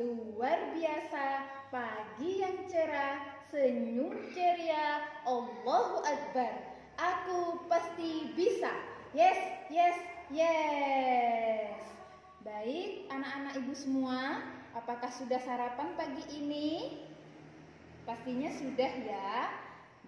luar biasa. Pagi yang cerah, senyum ceria. Allahu Akbar. Aku pasti bisa. Yes, yes, yes. Baik, anak-anak ibu semua, apakah sudah sarapan pagi ini? Pastinya sudah ya.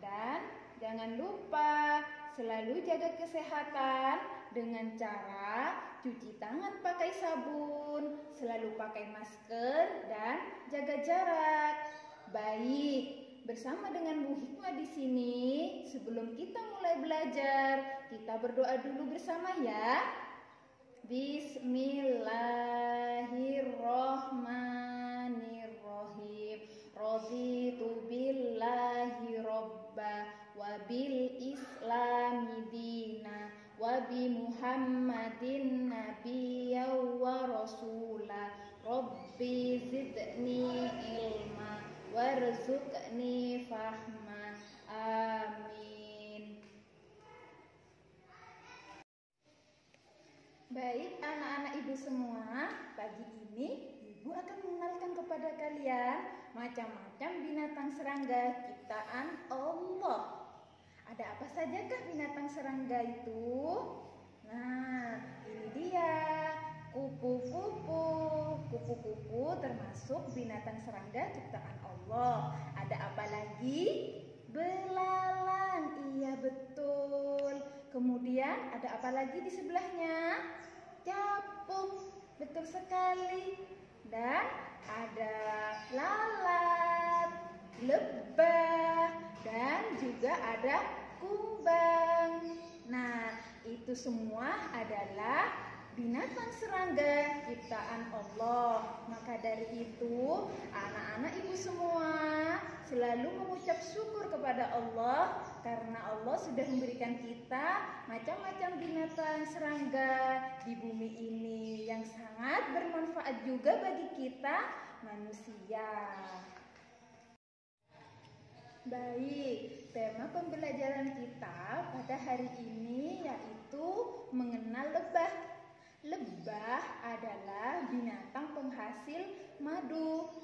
Dan jangan lupa selalu jaga kesehatan dengan cara cuci tangan pakai sabun, selalu pakai masker dan jaga jarak. Baik, bersama dengan Bu Hikmah di sini, sebelum kita mulai belajar, kita berdoa dulu bersama ya. Bismillahirrohmanirrohim Raditu billahi robba Wabil islami nabiyya wa rasula. Rabbi zidni ilma Warzuqni fahma. Amin. Baik anak-anak ibu semua, pagi ini ibu akan mengenalkan kepada kalian macam-macam binatang serangga ciptaan Allah. Ada apa sajakah binatang serangga itu? Nah, ini dia kupu-kupu. Kupu-kupu termasuk binatang serangga ciptaan Allah. Ada apa lagi? Belalang, iya betul. Kemudian ada apa lagi di sebelahnya? Capung, betul sekali. Dan ada lalat, lebah, dan juga ada kumbang. Nah, itu semua adalah binatang serangga ciptaan Allah. Maka dari itu, anak-anak ibu semua selalu mengucap syukur kepada Allah karena Allah sudah memberikan kita macam-macam binatang serangga di bumi ini yang sangat bermanfaat juga bagi kita manusia. Baik, tema pembelajaran kita pada hari ini yaitu mengenal lebah. Lebah adalah binatang penghasil madu.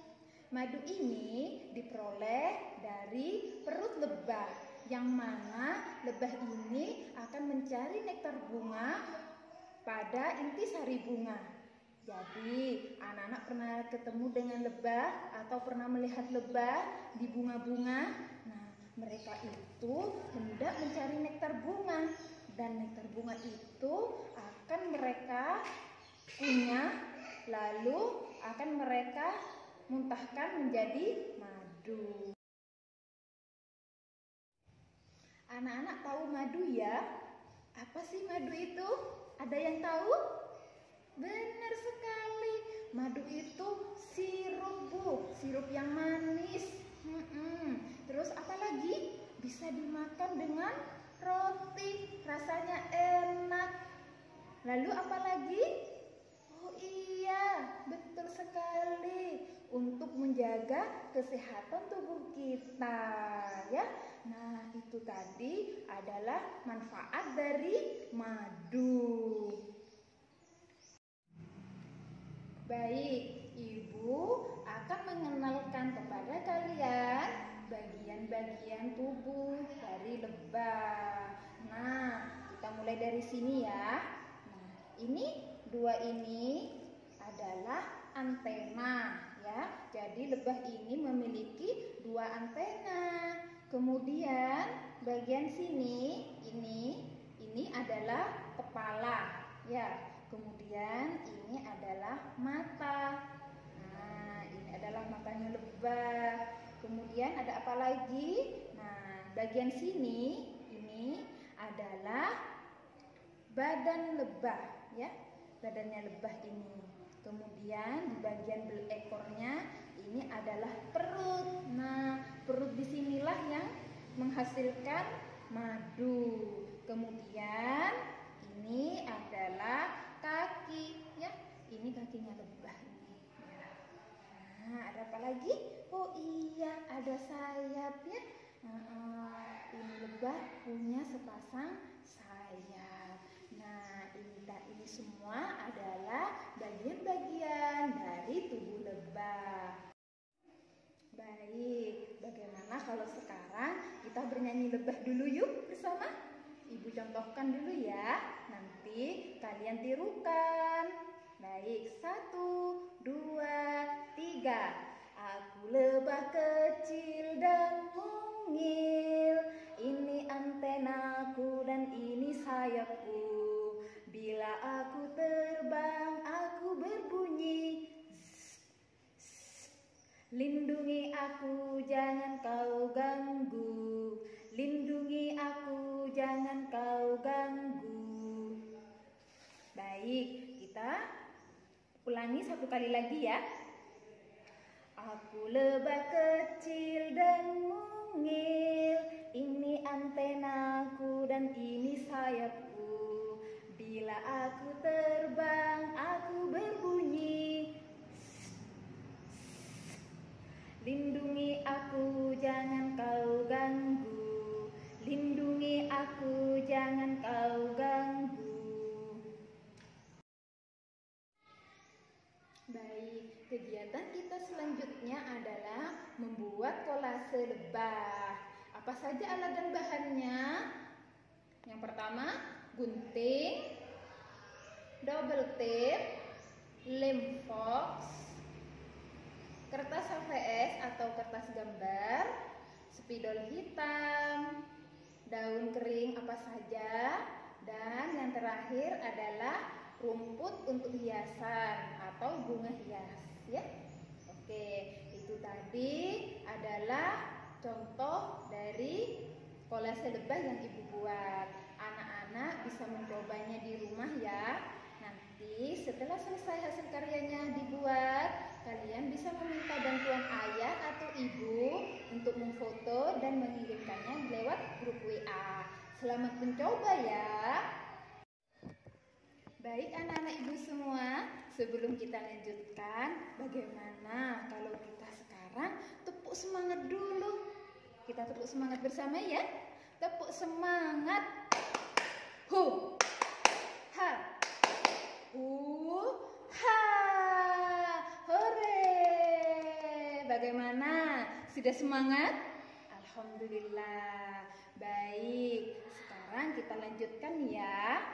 Madu ini diperoleh dari perut lebah, yang mana lebah ini akan mencari nektar bunga pada inti sari bunga. Jadi, anak-anak pernah ketemu dengan lebah atau pernah melihat lebah di bunga-bunga? Nah, mereka itu hendak mencari nektar bunga dan nektar bunga itu akan mereka punya lalu akan mereka muntahkan menjadi madu. Anak-anak tahu madu ya? Apa sih madu itu? Ada yang tahu? Benar sekali. Madu itu sirup, Bu. Sirup yang manis. Hmm, Terus apa lagi? Bisa dimakan dengan roti. Rasanya enak. Lalu apa lagi? Oh iya, betul sekali. Untuk menjaga kesehatan tubuh kita, ya. Nah, itu tadi adalah manfaat dari madu. Baik, Ibu akan mengenalkan kepada kalian bagian-bagian tubuh dari lebah. Nah, kita mulai dari sini ya. Nah, ini dua ini adalah antena ya. Jadi lebah ini memiliki dua antena. Kemudian bagian sini ini ini adalah kepala ya. Kemudian ini adalah mata. Nah, ini adalah lebah. Kemudian ada apa lagi? Nah, bagian sini ini adalah badan lebah ya. Badannya lebah ini. Kemudian di bagian ekornya ini adalah perut. Nah, perut di sinilah yang menghasilkan madu. Kemudian ini kaki ya ini kakinya lebah ini ya. nah ada apa lagi oh iya ada sayap ya lebah punya sepasang sayap nah ini, ini semua adalah bagian-bagian dari tubuh lebah. Baik, bagaimana kalau sekarang kita bernyanyi lebah dulu yuk bersama? Ibu contohkan dulu ya, nanti kalian tirukan. Baik, satu, dua, tiga. Aku lebah kecil dan mungil. Ini antenaku dan ini sayapku. Bila aku terbang, aku berbunyi. Lindungi aku, jangan kau ganggu. Lindungi aku, jangan kau ganggu. Baik, kita Ulangi satu kali lagi ya. Aku lebah kecil dan mungil, ini antenaku dan ini sayapku. Bila aku terbang, aku berbunyi. Lindungi aku, jangan kau ganggu. Lindungi aku, jangan kau ganggu. Baik, kegiatan kita selanjutnya adalah membuat kolase lebah. Apa saja alat dan bahannya? Yang pertama, gunting, double tape, lem fox, kertas HVS atau kertas gambar, spidol hitam, daun kering apa saja, dan yang terakhir adalah rumput untuk hiasan atau bunga hias ya. Oke, itu tadi adalah contoh dari kolase lebah yang Ibu buat. Anak-anak bisa mencobanya di rumah ya. Nanti setelah selesai hasil karyanya dibuat, kalian bisa meminta bantuan ayah atau ibu untuk memfoto dan mengirimkannya lewat grup WA. Selamat mencoba ya. Baik anak-anak ibu semua, sebelum kita lanjutkan, bagaimana kalau kita sekarang tepuk semangat dulu? Kita tepuk semangat bersama ya. Tepuk semangat. Hu. Ha. Hu. Ha. Hore. Bagaimana? Sudah semangat? Alhamdulillah. Baik, sekarang kita lanjutkan ya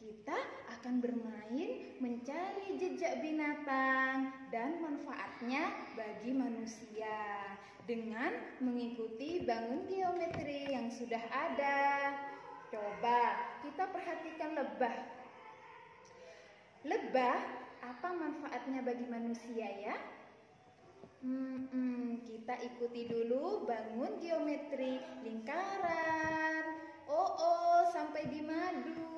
kita akan bermain mencari jejak binatang dan manfaatnya bagi manusia dengan mengikuti bangun geometri yang sudah ada. Coba kita perhatikan lebah. Lebah, apa manfaatnya bagi manusia ya? Hmm, kita ikuti dulu bangun geometri lingkaran. Oh, oh, sampai di madu.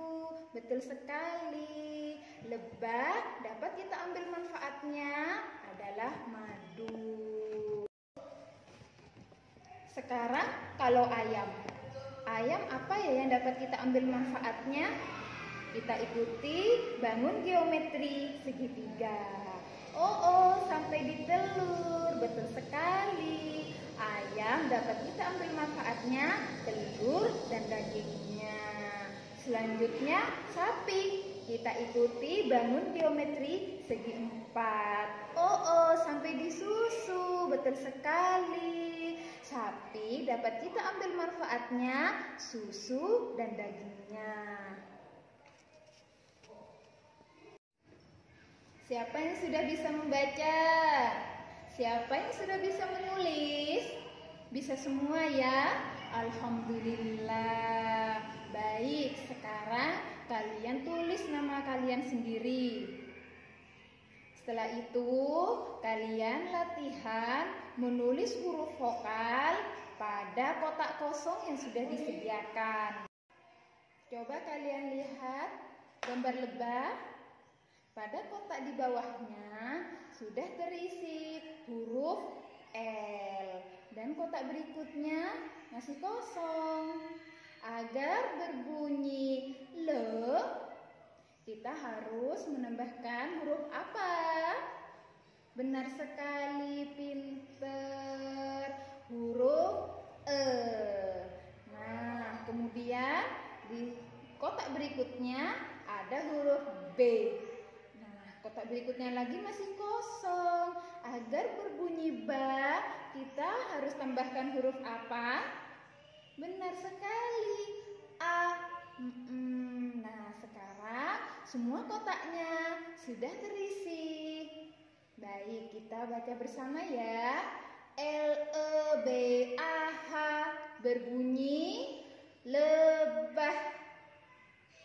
Betul sekali. Lebah dapat kita ambil manfaatnya adalah madu. Sekarang kalau ayam. Ayam apa ya yang dapat kita ambil manfaatnya? Kita ikuti bangun geometri segitiga. Oh, oh, sampai di telur. Betul sekali. Ayam dapat kita ambil manfaatnya telur dan dagingnya. Selanjutnya sapi. Kita ikuti bangun geometri segi empat. Oh, oh, sampai di susu. Betul sekali. Sapi dapat kita ambil manfaatnya susu dan dagingnya. Siapa yang sudah bisa membaca? Siapa yang sudah bisa menulis? Bisa semua ya? Alhamdulillah. Baik, sekarang kalian tulis nama kalian sendiri. Setelah itu, kalian latihan menulis huruf vokal pada kotak kosong yang sudah disediakan. Coba kalian lihat gambar lebah. Pada kotak di bawahnya sudah terisi huruf L dan kotak berikutnya masih kosong. Agar berbunyi le, kita harus menambahkan huruf apa? Benar sekali, pinter. Huruf e. Nah, kemudian di kotak berikutnya ada huruf B. Nah, kotak berikutnya lagi masih kosong. Agar berbunyi ba, kita harus tambahkan huruf apa? Benar sekali, A. Nah, sekarang semua kotaknya sudah terisi. Baik, kita baca bersama ya. L E B A H berbunyi lebah.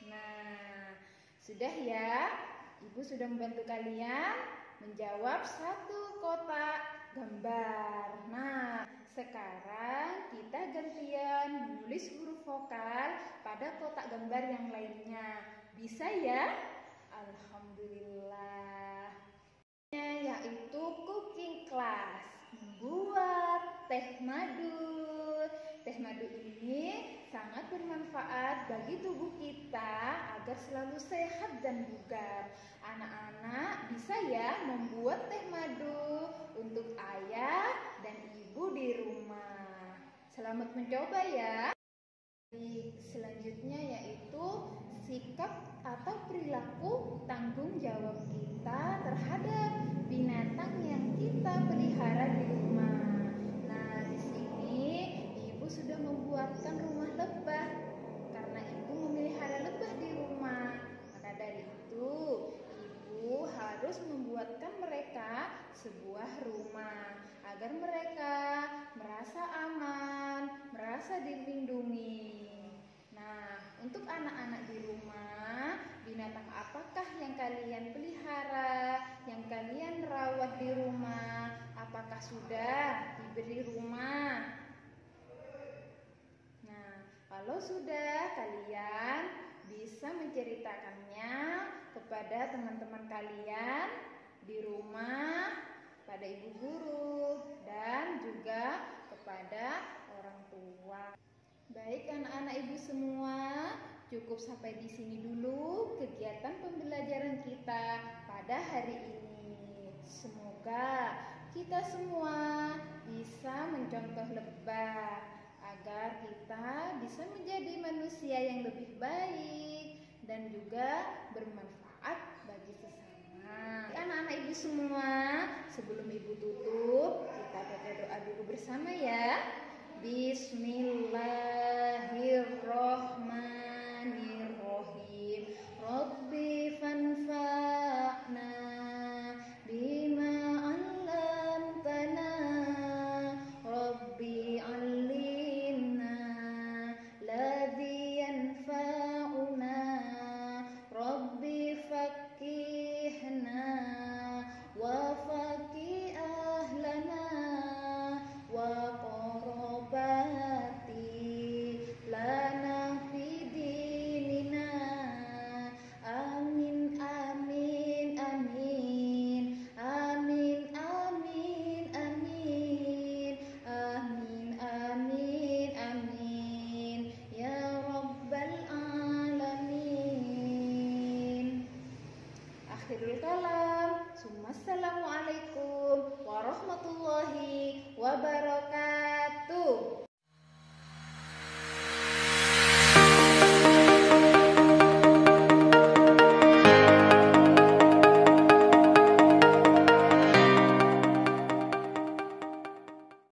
Nah, sudah ya. Ibu sudah membantu kalian menjawab satu kotak gambar. Nah, sekarang kita gantian menulis huruf vokal pada kotak gambar yang lainnya. Bisa ya? Alhamdulillah. Yaitu cooking class, membuat teh madu. Teh madu ini sangat bermanfaat bagi tubuh kita agar selalu sehat dan bugar. Anak-anak bisa ya membuat teh madu untuk ayah dan ibu di rumah. Selamat mencoba ya. Selanjutnya yaitu sikap atau perilaku tanggung jawab kita terhadap binatang yang kita pelihara di rumah. Ibu sudah membuatkan rumah lebah karena ibu memelihara lebah di rumah. Maka dari itu, ibu harus membuatkan mereka sebuah rumah agar mereka merasa aman, merasa dilindungi. Nah, untuk anak-anak di rumah, binatang apakah yang kalian pelihara, yang kalian rawat di rumah? Apakah sudah diberi rumah? Kalau sudah, kalian bisa menceritakannya kepada teman-teman kalian di rumah, pada ibu guru, dan juga kepada orang tua. Baik anak-anak ibu semua, cukup sampai di sini dulu kegiatan pembelajaran kita pada hari ini. Semoga kita semua bisa mencontoh lebah agar kita bisa menjadi manusia yang lebih baik dan juga bermanfaat bagi sesama. Anak-anak ibu semua, sebelum ibu tutup, kita baca doa dulu bersama ya. Bismillahirrohmanirrohim Rabbi